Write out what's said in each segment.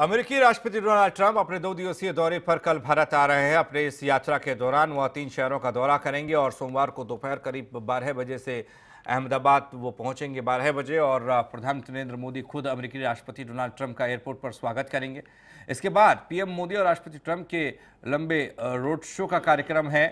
अमेरिकी राष्ट्रपति Donald Trump अपने दो दिवसीय दौरे पर कल भारत आ रहे हैं। अपने इस यात्रा के दौरान वह तीन शहरों का दौरा करेंगे और सोमवार को दोपहर करीब बारह बजे से अहमदाबाद वो पहुँचेंगे बारह बजे और प्रधानमंत्री नरेंद्र मोदी खुद अमेरिकी राष्ट्रपति डोनाल्ड ट्रंप का एयरपोर्ट पर स्वागत करेंगे। इसके बाद पीएम मोदी और राष्ट्रपति ट्रंप के लंबे रोड शो का कार्यक्रम है।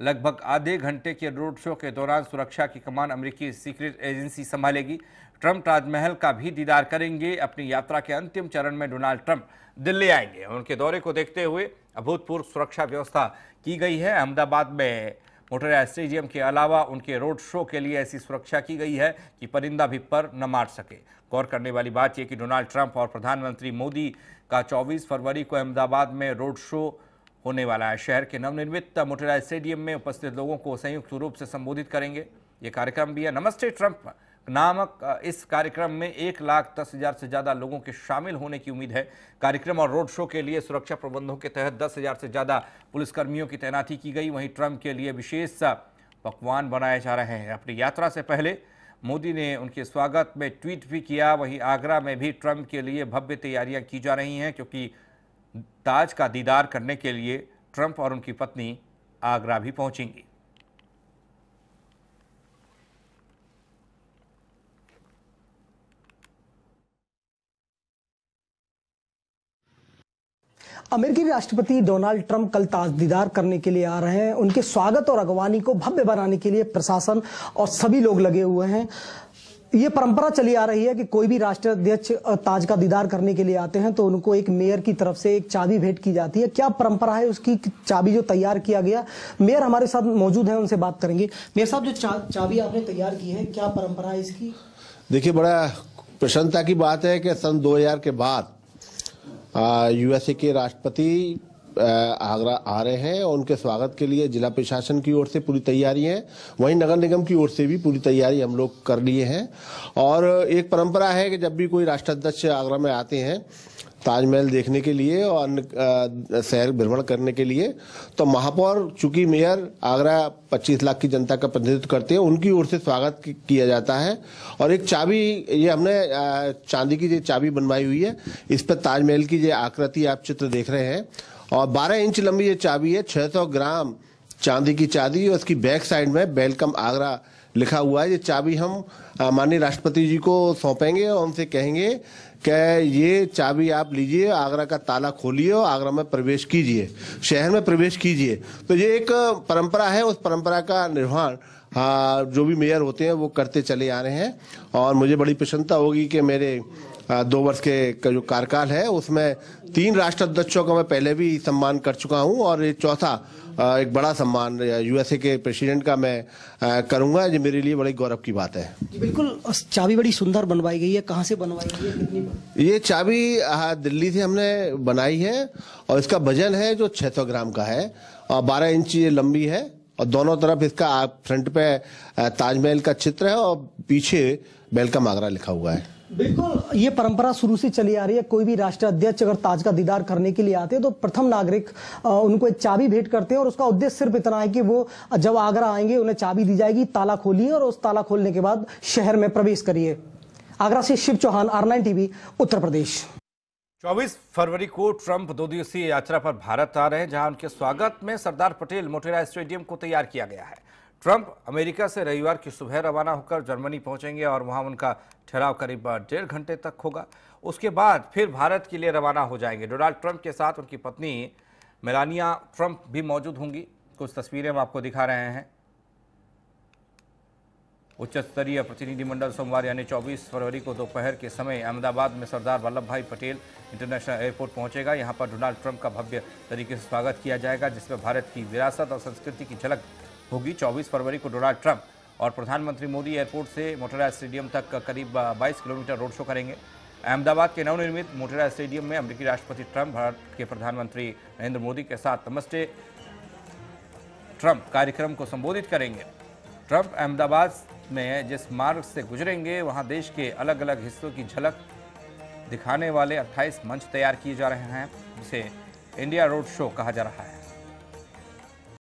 लगभग आधे घंटे के रोड शो के दौरान सुरक्षा की कमान अमेरिकी सीक्रेट एजेंसी संभालेगी। ट्रंप ताजमहल का भी दीदार करेंगे। अपनी यात्रा के अंतिम चरण में डोनाल्ड ट्रंप दिल्ली आएँगे। उनके दौरे को देखते हुए अभूतपूर्व सुरक्षा व्यवस्था की गई है। अहमदाबाद में मोटेरा स्टेडियम के अलावा उनके रोड शो के लिए ऐसी सुरक्षा की गई है कि परिंदा भी पर न मार सके। गौर करने वाली बात यह कि डोनाल्ड ट्रंप और प्रधानमंत्री मोदी का 24 फरवरी को अहमदाबाद में रोड शो होने वाला है। शहर के नवनिर्मित मोटेरा स्टेडियम में उपस्थित लोगों को संयुक्त रूप से संबोधित करेंगे। ये कार्यक्रम भी है। नमस्ते ट्रंप नामक इस कार्यक्रम में एक लाख दस हज़ार से ज़्यादा लोगों के शामिल होने की उम्मीद है। कार्यक्रम और रोड शो के लिए सुरक्षा प्रबंधों के तहत दस हज़ार से ज़्यादा पुलिसकर्मियों की तैनाती की गई। वहीं ट्रंप के लिए विशेष पकवान बनाए जा रहे हैं। अपनी यात्रा से पहले मोदी ने उनके स्वागत में ट्वीट भी किया। वहीं आगरा में भी ट्रंप के लिए भव्य तैयारियाँ की जा रही हैं, क्योंकि ताज का दीदार करने के लिए ट्रंप और उनकी पत्नी आगरा भी पहुंचेंगी। अमेरिकी राष्ट्रपति डोनाल्ड ट्रंप कल ताज दीदार करने के लिए आ रहे हैं। उनके स्वागत और अगवानी को भव्य बनाने के लिए प्रशासन और सभी लोग लगे हुए हैं। ये परंपरा चली आ रही है कि कोई भी राष्ट्राध्यक्ष ताज का दीदार करने के लिए आते हैं तो उनको एक मेयर की तरफ़ से एक चाबी भेंट की जाती है। क्या परंपरा है उसकी? चाबी जो तैयार किया गया मेयर हमारे साथ मौजूद है उनसे बात करेंगे। मेयर साहब जो चा, चाबी आपने तैयार की है क्या परंपरा है इसकी? देखिए बड़ा प्रसन्नता की बात है कि सन 2000 के बाद यूएसए के राष्ट्रपति आगरा आ रहे हैं और उनके स्वागत के लिए जिला प्रशासन की ओर से पूरी तैयारी है। वहीं नगर निगम की ओर से भी पूरी तैयारी हम लोग कर लिए हैं। और एक परंपरा है कि जब भी कोई राष्ट्राध्यक्ष आगरा में आते हैं, ताजमहल देखने के लिए और शहर भ्रमण करने के लिए तो महापौर, चूँकि मेयर आगरा 25 लाख की जनता का प्रतिनिधित्व करते हैं, उनकी ओर से स्वागत किया जाता है। और एक चाबी, ये हमने चांदी की जो चाबी बनवाई हुई है, इस पर ताजमहल की जो आकृति आप चित्र देख रहे हैं और 12 इंच लंबी ये चाबी है 600 ग्राम चांदी की चाबी और उसकी बैक साइड में वेलकम आगरा लिखा हुआ है। ये चाबी हम माननीय राष्ट्रपति जी को सौंपेंगे और उनसे कहेंगे कि ये चाबी आप लीजिए, आगरा का ताला खोलिए और आगरा में प्रवेश कीजिए, शहर में प्रवेश कीजिए। तो ये एक परंपरा है, उस परंपरा का निर्वहन जो भी मेयर होते हैं वो करते चले आ रहे हैं। और मुझे बड़ी प्रसन्नता होगी कि मेरे दो वर्ष के जो कार्यकाल है उसमें तीन राष्ट्राध्यक्षों का मैं पहले भी सम्मान कर चुका हूँ और ये चौथा एक बड़ा सम्मान यूएसए के प्रेसिडेंट का मैं करूँगा। ये मेरे लिए बड़ी गौरव की बात है। बिल्कुल चाबी बड़ी सुंदर बनवाई गई है। कहाँ से बनवाई गई है? ये चाबी दिल्ली से हमने बनाई है और इसका वज़न है जो 600 ग्राम का है और 12 इंच ये लंबी है और दोनों तरफ़ इसका फ्रंट पे ताजमहल का चित्र है और पीछे वेलकम आगरा लिखा हुआ है। बिल्कुल। ये परंपरा शुरू से चली आ रही है। कोई भी राष्ट्र अध्यक्ष अगर ताज का दीदार करने के लिए आते हैं तो प्रथम नागरिक उनको एक चाबी भेंट करते हैं और उसका उद्देश्य सिर्फ़ इतना है कि वो जब आगरा आएँगे उन्हें चाबी दी जाएगी ताला खोलिए और उस ताला खोलने के बाद शहर में प्रवेश करिए। आगरा से Shiv Chauhan R nine TV Uttar Pradesh. 24 फरवरी को ट्रंप दो दिवसीय यात्रा पर भारत आ रहे हैं जहाँ उनके स्वागत में सरदार पटेल मोटेरा स्टेडियम को तैयार किया गया है। ट्रंप अमेरिका से रविवार की सुबह रवाना होकर जर्मनी पहुँचेंगे और वहाँ उनका ठहराव करीब डेढ़ घंटे तक होगा। उसके बाद फिर भारत के लिए रवाना हो जाएँगे। डोनाल्ड ट्रंप के साथ उनकी पत्नी मेलानिया ट्रंप भी मौजूद होंगी। कुछ तस्वीरें हम आपको दिखा रहे हैं। उच्च स्तरीय प्रतिनिधिमंडल सोमवार यानी 24 फरवरी को दोपहर के समय अहमदाबाद में सरदार वल्लभ भाई पटेल इंटरनेशनल एयरपोर्ट पहुंचेगा। यहाँ पर डोनाल्ड ट्रंप का भव्य तरीके से स्वागत किया जाएगा, जिसमें भारत की विरासत और संस्कृति की झलक होगी। 24 फरवरी को डोनाल्ड ट्रंप और प्रधानमंत्री मोदी एयरपोर्ट से मोटेरा स्टेडियम तक करीब 22 किलोमीटर रोड शो करेंगे। अहमदाबाद के नवनिर्मित मोटेरा स्टेडियम में अमेरिकी राष्ट्रपति ट्रंप, भारत के प्रधानमंत्री नरेंद्र मोदी के साथ नमस्ते ट्रंप कार्यक्रम को संबोधित करेंगे। ट्रंप अहमदाबाद में जिस मार्ग से गुजरेंगे, वहाँ देश के अलग अलग हिस्सों की झलक दिखाने वाले 28 मंच तैयार किए जा रहे हैं, जिसे इंडिया रोड शो कहा जा रहा है।